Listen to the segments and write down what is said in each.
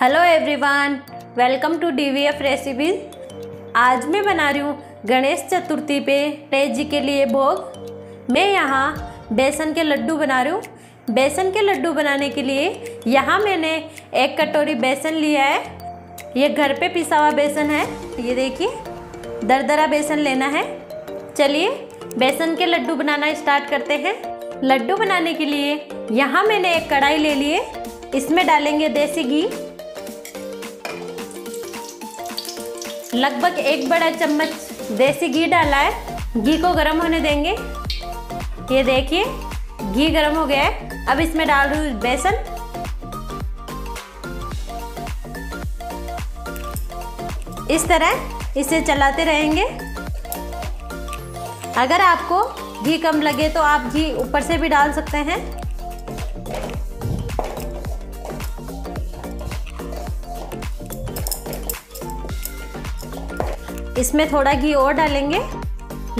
Hello everyone welcome to DVF recipes आज मैं बना रही हूँ गणेश चतुर्थी पे तेज जी के लिए भोग। मैं यहाँ बेसन के लड्डू बना रही हूँ। बेसन के लड्डू बनाने के लिए यहाँ मैंने एक कटोरी बेसन लिया है। ये घर पे पिसा हुआ बेसन है। ये देखिए, दरदरा बेसन लेना है। चलिए, बेसन के लड्डू बनाना स्टार्ट करते हैं। लड्डू बनाने के लिए यहाँ मैंने एक कढ़ाई ले लिए इसमें डालेंगे देसी घी। लगभग एक बड़ा चम्मच देसी घी डाला है। घी को गर्म होने देंगे। ये देखिए, घी गर्म हो गया है। अब इसमें डाल रही हूँ बेसन। इस तरह इसे चलाते रहेंगे। अगर आपको घी कम लगे तो आप घी ऊपर से भी डाल सकते हैं। इसमें थोड़ा घी और डालेंगे।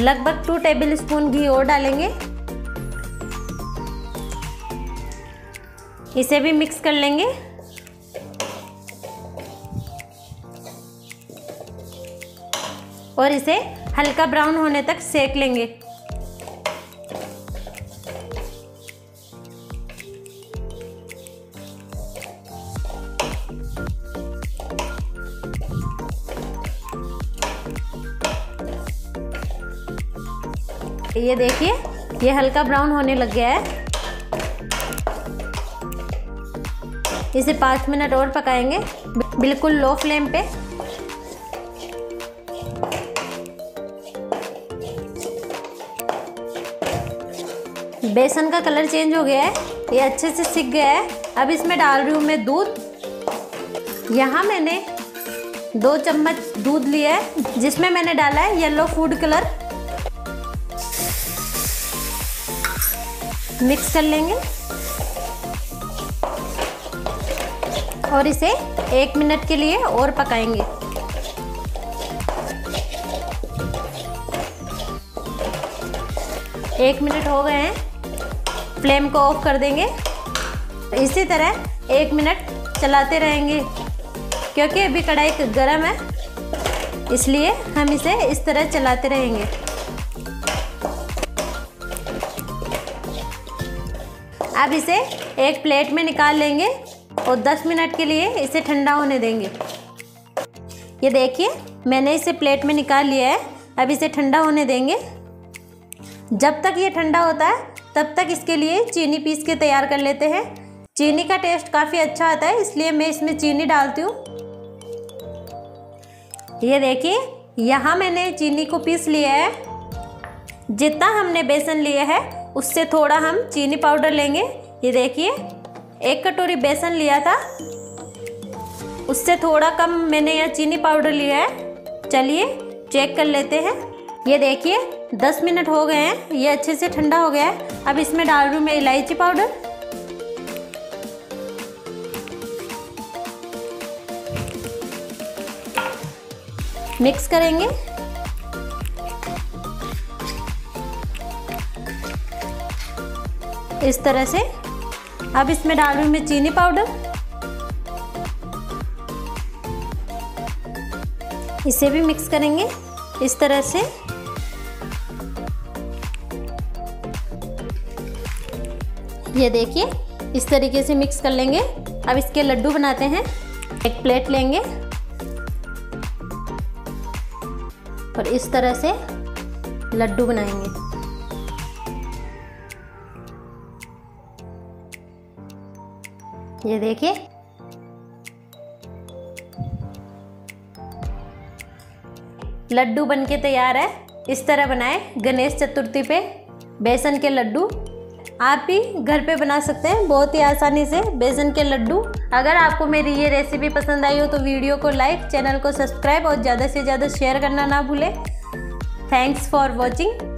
लगभग टू टेबल स्पून घी और डालेंगे। इसे भी मिक्स कर लेंगे। और इसे हल्का ब्राउन होने तक सेक लेंगे। ये देखिए, ये हल्का ब्राउन होने लग गया है। इसे पाँच मिनट और पकाएँगे, बिल्कुल लो फ्लेम पे। बेसन का कलर चेंज हो गया है, ये अच्छे से सीख गया है। अब इसमें डाल रही हूँ मैं दूध। यहाँ मैंने दो चम्मच दूध लिया है, जिसमें मैंने डाला है येलो फ़ूड कलर। मिक्स कर लेंगे। और इसे एक मिनट के लिए और पकाएँगे। एक मिनट हो गए हैं। फ्लेम को ऑफ़ कर देंगे। इसी तरह एक मिनट चलाते रहेंगे, क्योंकि अभी कढ़ाई गर्म है, इसलिए हम इसे इस तरह चलाते रहेंगे। अब इसे एक प्लेट में निकाल लेंगे और 10 मिनट के लिए इसे ठंडा होने देंगे। ये देखिए, मैंने इसे प्लेट में निकाल लिया है। अब इसे ठंडा होने देंगे। जब तक ये ठंडा होता है, तब तक इसके लिए चीनी पीस के तैयार कर लेते हैं। चीनी का टेस्ट काफ़ी अच्छा आता है, इसलिए मैं इसमें चीनी डालती हूँ। ये देखिए, यहाँ मैंने चीनी को पीस लिया है। जितना हमने बेसन लिया है उससे थोड़ा हम चीनी पाउडर लेंगे। ये देखिए, एक कटोरी बेसन लिया था। उससे थोड़ा कम मैंने यहाँ चीनी पाउडर लिया है। चलिए, चेक कर लेते हैं। ये देखिए 10 मिनट हो गए हैं। ये अच्छे से ठंडा हो गया है। अब इसमें डाल दूँ मैं इलायची पाउडर। मिक्स करेंगे। इस तरह से। अब इसमें डाल मैं चीनी पाउडर। इसे भी मिक्स करेंगे इस तरह से। ये देखिए, इस तरीके से मिक्स कर लेंगे। अब इसके लड्डू बनाते हैं। एक प्लेट लेंगे। और इस तरह से लड्डू बनाएँगे। ये देखिए। लड्डू बन के तैयार है। इस तरह बनाए गणेश चतुर्थी पे। बेसन के लड्डू। आप भी घर पे बना सकते हैं बहुत ही आसानी से बेसन के लड्डू। अगर आपको मेरी ये रेसिपी पसंद आई हो तो वीडियो को लाइक चैनल को सब्सक्राइब और ज़्यादा से ज़्यादा शेयर करना ना भूलें। Thanks for watching